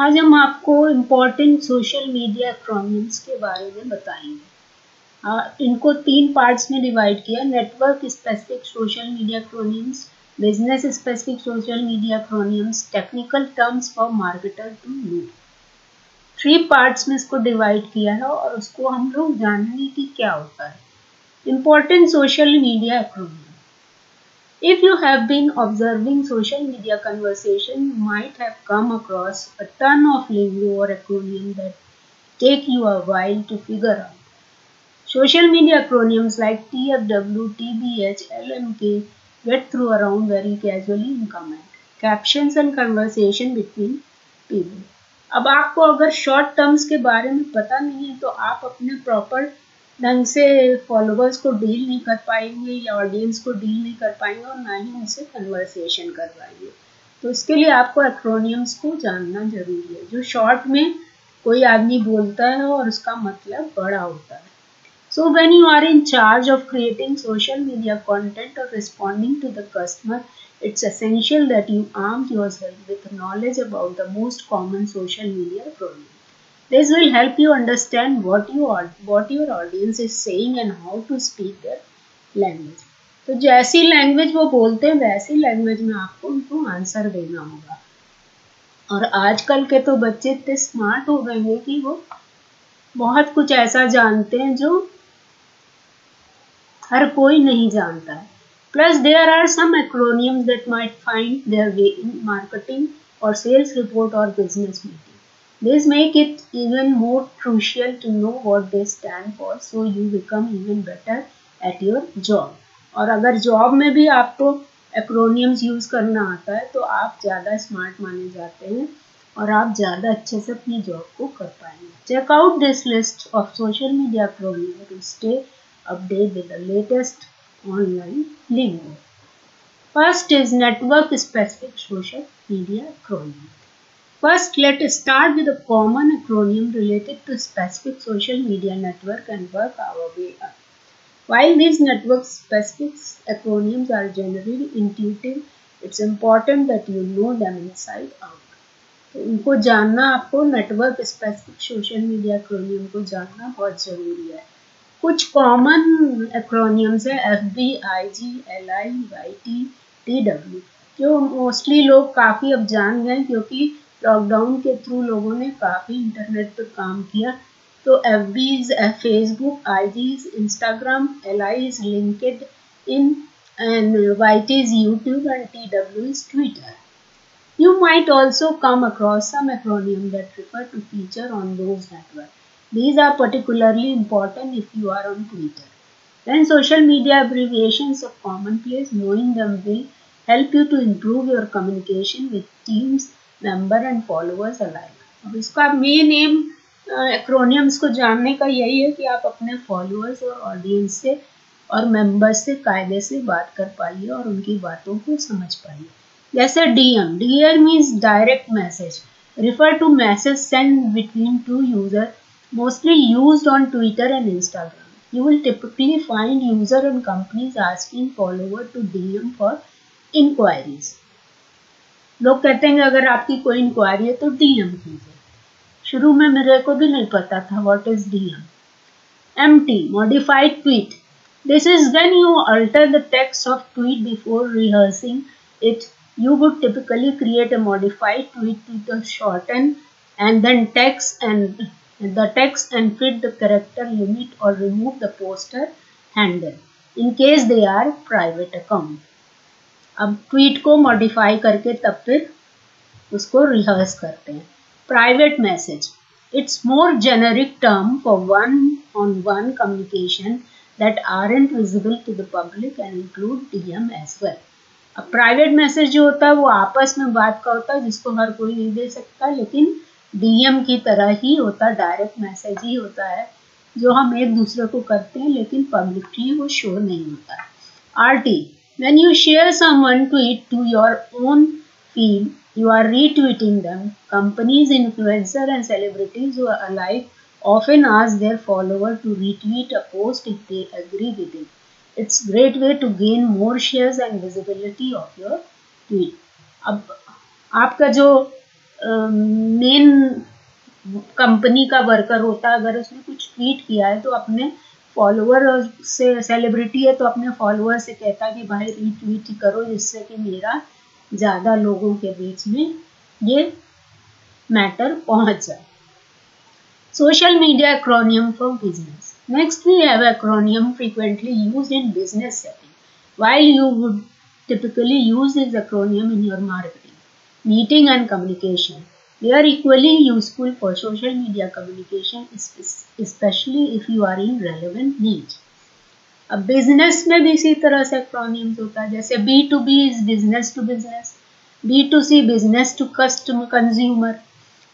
आज हम आपको इम्पोर्टेंट सोशल मीडिया एक्रोनिम्स के बारे में बताएँगे। आ, इनको तीन पार्ट्स में डिवाइड किया। Network specific social media acronyms business specific social media acronyms technical terms for marketer to know three parts में इसको डिवाइड किया है और उसको हम लोग जानेंगे कि क्या होता है। Important social media acronym If you have been observing social media conversation, you might have come across a ton of lingo or acronym that take you a while to figure out. Social media acronyms like TFW, TBH, LMK get through around very casually in comment. Captions and conversation between people. अब आपको अगर short terms के बारे में पता नहीं है तो आप अपने प्रॉपर ढंग से फॉलोअर्स को डील नहीं कर पाएँगे या ऑडियंस को डील नहीं कर पाएँगे और ना ही उनसे कन्वर्सेशन कर पाएँगे। तो इसके लिए आपको एक्रोनियम्स को जानना ज़रूरी है। जो शॉर्ट में कोई आदमी बोलता है और उसका मतलब बड़ा होता है। So when you are in charge of creating social media content और responding to the customer it's essential that you arm yourself with knowledge about the most common social media problems. This will help you understand what you are, what your audience is saying and how to speak their language. तो जैसी language वो बोलते हैं वैसी language में आपको उनको answer देना होगा। और आजकल के तो बच्चे इतने स्मार्ट हो गए हैं कि वो बहुत कुछ ऐसा जानते हैं जो हर कोई नहीं जानता है। Plus there are some acronyms that might find their way in marketing और सेल्स रिपोर्ट और business meeting This make it even more crucial to know what they stand for, so you become even better at your job. और अगर job में भी आपको acronyms use करना आता है तो आप ज़्यादा स्मार्ट माने जाते हैं और आप ज़्यादा अच्छे से अपनी जॉब को कर पाएँगे। Check out this list of social media acronym to stay update with the latest online link first is network specific social media acronym First, let's start with a common acronym related to specific social media network and work our way up. While these network-specific acronyms are generally intuitive, it's important that you know them inside out. तो उनको जानना आपको network specific social media acronym को जानना बहुत ज़रूरी है कुछ कॉमन एक्रोनियम्स है F B I G L I Y T T W जो मोस्टली लोग काफ़ी अब जान गए क्योंकि लॉकडाउन के थ्रू लोगों ने काफ़ी इंटरनेट पर काम किया। तो F B's Facebook I Instagram L I's LinkedIn and YT is YouTube and T W is Twitter you might also come across some acronym that refer to feature on those network these are particularly important if you are on Twitter and social media abbreviation of common place knowing them will help you to improve your communication with teams member and followers alike अब इसका main M acronyms को जानने का यही है कि आप अपने फॉलोअर्स और ऑडियंस से और मेंबर्स से कायदे से बात कर पाइए और उनकी बातों को समझ पाइए। जैसे DM DM means direct message refer to message send between two user mostly use on Twitter and Instagram you will typically find user and companies asking follower to DM for inquiries लोग कहते हैं अगर आपकी कोई inquiry है तो DM कीजिए। शुरू में मेरे को भी नहीं पता था what is DM M T modified tweet this is when you alter the text of tweet before rehearsing it you would typically create a modified tweet to the short and and then text and the text and fit the character limit और remove the poster handle in case they are private account अब tweet को modify करके तब फिर उसको rehearse करते हैं। Private message it's more generic term for one on one communication that are and visible to the public and include DM as well अब private message जो होता है वो आपस में बात का होता है, जिसको हर कोई नहीं दे सकता, लेकिन डीएम की तरह ही होता डायरेक्ट मैसेज ही होता है, जो हम एक दूसरे को करते हैं, लेकिन पब्लिकली वो शो नहीं होता। R T When you share someone tweet to your own feed, you are retweeting them. Companies, influencers and celebrities who are alike often ask their follower to retweet a post if they agree with it. It's great way to gain more shares and visibility of your tweet. अब आपका जो main company का worker होता है अगर उसने कुछ tweet किया है तो अपने फॉलोअर से सेलिब्रिटी है तो अपने फॉलोअर से कहता कि भाई रीट्वीट करो जिससे कि मेरा ज़्यादा लोगों के बीच में ये मैटर पहुँच जाए social media acronym for business next we have acronym frequently use in business setting while you would typically use this acronym in your marketing, meeting and communication. They are equally useful for social media communication, especially if you are in relevant niche. अब business में भी इसी तरह से acronyms होता है जैसे B to B is business to business B to C business to customer consumer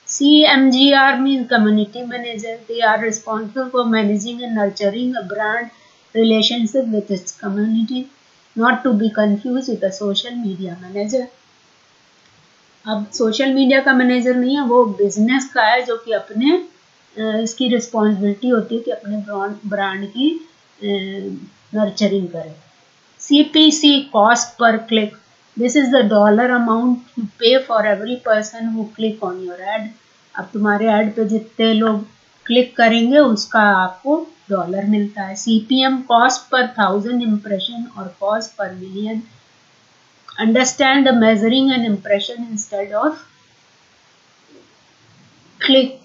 C M G R mean community manager they are responsible for managing and nurturing a brand relationship with its community not to be confused with a social media manager अब social media का manager नहीं है, वो business का है जो कि अपने इसकी रिस्पॉन्सिबिलिटी होती है कि अपने ब्रांड की नर्चरिंग करे। C P C cost per click this is the dollar amount you pay for every person who click on your ad अब तुम्हारे एड पे जितने लोग क्लिक करेंगे, उसका आपको डॉलर मिलता है। C P M cost per thousand impression और cost per million understand the measuring and impression instead of click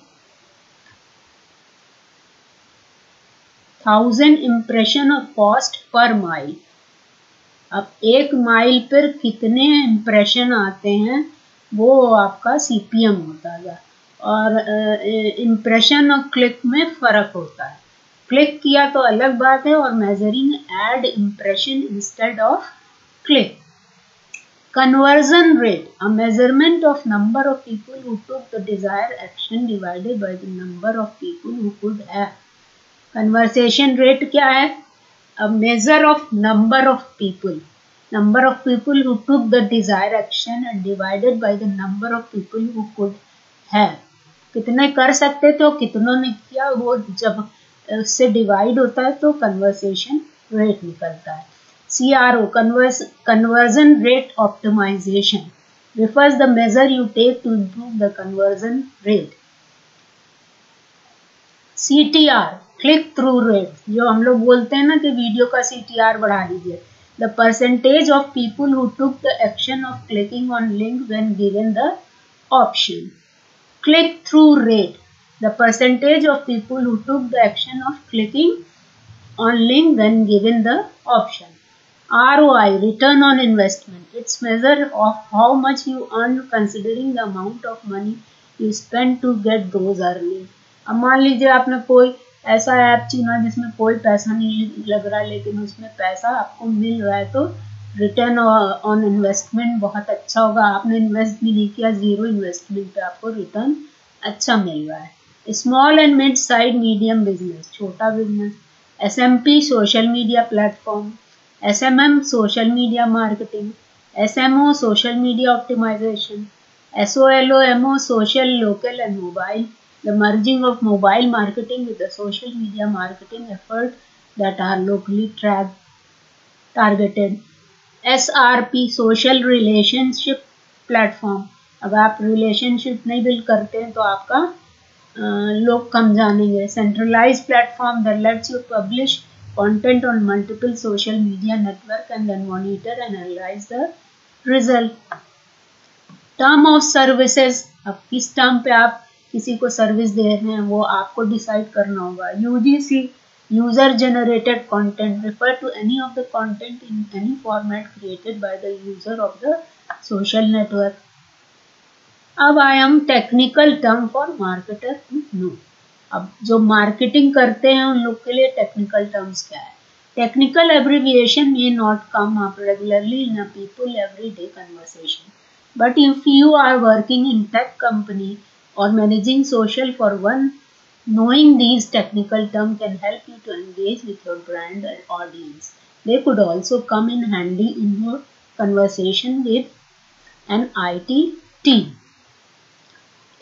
thousand impression और कॉस्ट पर माइल अब एक माइल पर कितने इम्प्रेशन आते हैं, वो आपका सीपीएम होता है। और इम्प्रेशन और क्लिक में फ़र्क होता है। क्लिक किया तो अलग बात है और measuring ad impression instead of click conversion rate a measurement of number of people who took the desired action divided by the number of people who could have conversation rate क्या है a measure of number of people number of people who took the desired action and divided by the number of people who could have कितने कर सकते थे और कितनों ने किया वो जब उससे डिवाइड होता है तो कन्वर्सेशन रेट निकलता है ओ conversion rate optimization refers the measure you take to improve the conversion rate. CTR click through rate जो हम लोग बोलते हैं ना कि वीडियो का CTR बढ़ा लीजिए the percentage of people who took the action of clicking on link when given the option click through rate the percentage of people who took the action of clicking on link when given the option. ROI, return on investment. It's measure of how much you earn considering the amount of money you spend to get those earning. अब मान लीजिए आपने कोई ऐसा app चुना जिसमें कोई पैसा नहीं लग रहा लेकिन उसमें पैसा आपको मिल रहा है तो रिटर्न ऑन इन्वेस्टमेंट बहुत अच्छा होगा आपने इन्वेस्ट भी नहीं किया ज़ीरो इन्वेस्टमेंट पे आपको रिटर्न अच्छा मिल रहा है small and mid side medium business छोटा business S M P social media platform S M M social media marketing S M O social media optimization S O L O M O social local and mobile the merging of mobile marketing with social media marketing effort that are locally track targeted S R P social relationship platform अगर आप relationship नहीं build करते हैं तो आपका लोग कम जानेंगे. Centralize platform that lets you publish content on multiple social media network and then monitor and analyze the result term of services अब किस टर्म पे आप किसी को सर्विस दे रहे हैं, वो आपको डिसाइड करना होगा। UGC user generated content refer to any of the content in any format created by the user of the social network अब I M technical term for marketer to know अब जो marketing करते हैं उन लोग के लिए टेक्निकल टर्म्स क्या है? Technical abbreviation may not come up regularly in a everyday conversation but if you are working in tech company और managing social for one knowing these technical term can help you to engage with your brand and audience they could also come in handy in your conversation with an I T team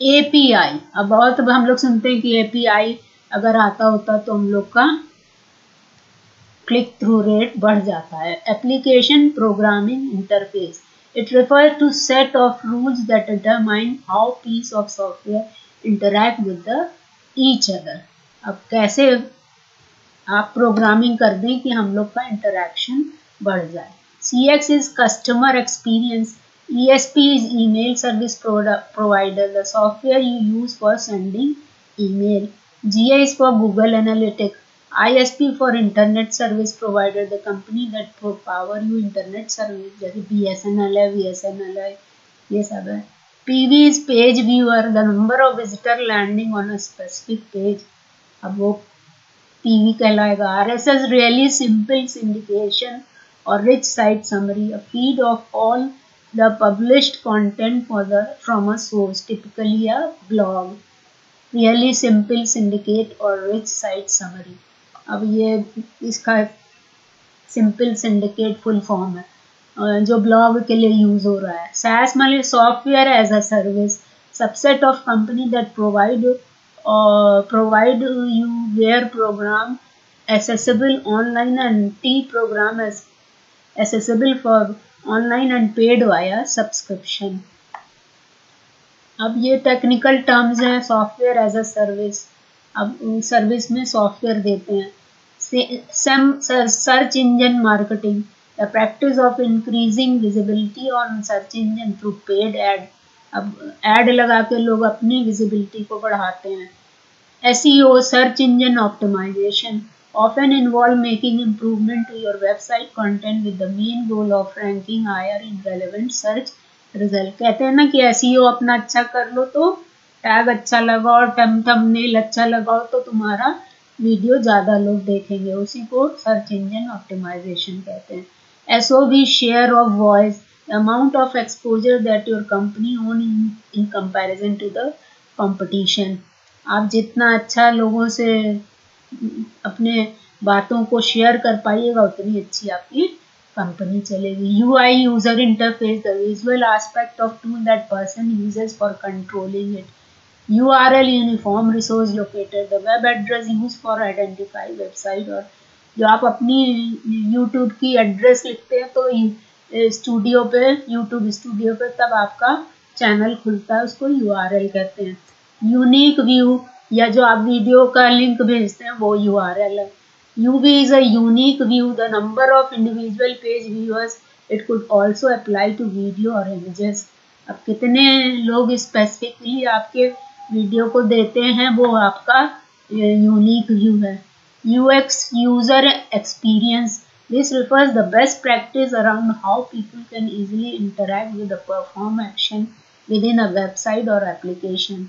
API अब बहुत हम लोग सुनते हैं कि API अगर आता होता तो हम लोग का क्लिक थ्रू रेट बढ़ जाता है। Application programming interface It refers to set of rules that determine how piece of software interact with the each other. अब कैसे आप प्रोग्रामिंग कर दें कि हम लोग का इंटरेक्शन बढ़ जाए। C X is customer experience E S P is email service provider the software you use for sending email G I is for Google analytic ISP for internet service provider, the company that power you internet service जैसे BSNL है VSNL है ये सब है PV is page viewer, the number of visitor landing on a specific page. अब वो PV कहलाएगा RSS really simple syndication or rich site summary, a feed of all the published content for the from a source, typically a blog. Really simple syndicate or rich site summary. अब ये इसका simple syndicate full form है जो blog के लिए use हो रहा है सैस मान software as a service subset of company that provide provide you where program accessible online and T program is accessible for online and paid via subscription अब ये टेक्निकल टर्म्स हैं software as a service अब service में software देते हैं। SEM search engine marketing the practice of increasing visibility on search engine through paid ad अब ad लगा के लोग अपनी विजिबिलिटी को बढ़ाते हैं। S search engine optimization often involve making improvement to your website content with the main goal of ranking higher in relevant search result. कहते हैं ना कि SEO अपना अच्छा कर लो तो टैग अच्छा लगाओ टम थंबनेल अच्छा लगाओ तो तुम्हारा वीडियो ज़्यादा लोग देखेंगे। उसी को सर्च इंजन ऑप्टिमाइजेशन कहते हैं। S O V share of voice amount of exposure that your company own in comparison to the competition आप जितना अच्छा लोगों से अपने बातों को शेयर कर पाइएगा, उतनी अच्छी आपकी कंपनी चलेगी। U I user interface the visual of tool that person uses for controlling it URL uniform resource locator, the web address use for identify website और जो आप अपनी यूट्यूब की एड्रेस लिखते हैं तो स्टूडियो पे यूट्यूब स्टूडियो पे तब आपका चैनल खुलता है, उसको URL कहते हैं। यूनिक व्यू या जो आप वीडियो का लिंक भेजते हैं, वो URL है। UV is a unique view. The number of individual page viewers, it could also apply to video or images. अब कितने लोग स्पेसिफिकली आपके वीडियो को देते हैं, वो आपका यूनिक व्यू है। UX user experience this refers the best practice around how people can easily interact with perform action within a website और एप्लीकेशन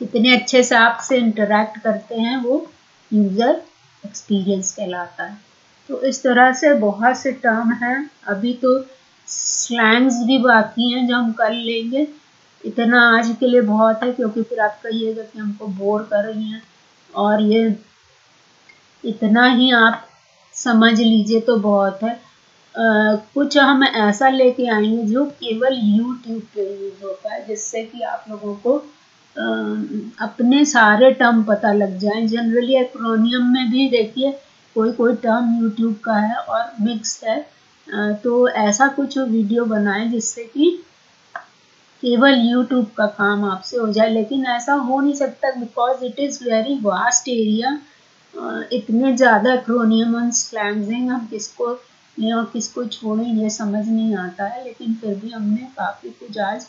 कितने अच्छे से आपसे इंटरेक्ट करते हैं वो यूज़र एक्सपीरियंस कहलाता है। तो इस तरह से बहुत से टर्म हैं। अभी तो स्लैंग्स भी बाकी हैं जो हम कर लेंगे। इतना आज के लिए बहुत है क्योंकि फिर आप कहिएगा कि हमको बोर कर रही हैं। और ये इतना ही आप समझ लीजिए तो बहुत है। आ, कुछ हम ऐसा लेके आएँगे जो केवल यूट्यूब पे यूज़ होता है जिससे कि आप लोगों को अपने सारे टर्म पता लग जाए। जनरली एक्रोनियम में भी देखिए, कोई कोई टर्म यूट्यूब का है और मिक्स है। तो ऐसा कुछ वीडियो बनाए जिससे कि केवल यूट्यूब का काम आपसे हो जाए। लेकिन ऐसा हो नहीं सकता because it is very vast area इतने ज़्यादा क्रोनियम और स्लैंग्स हैं हम किसको और किसको छोड़ें, ये समझ नहीं आता है। लेकिन फिर भी हमने काफ़ी कुछ आज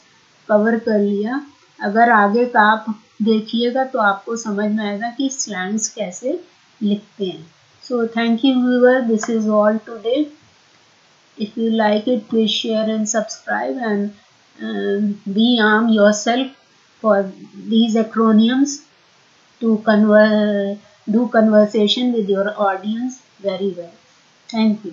कवर कर लिया। अगर आगे का आप देखिएगा तो आपको समझ में आएगा कि स्लैंग्स कैसे लिखते हैं। So thank you viewer this is all today if you like it please share and subscribe and be arm yourself for these acronyms to Kanwar do conversation with your audience very well thank you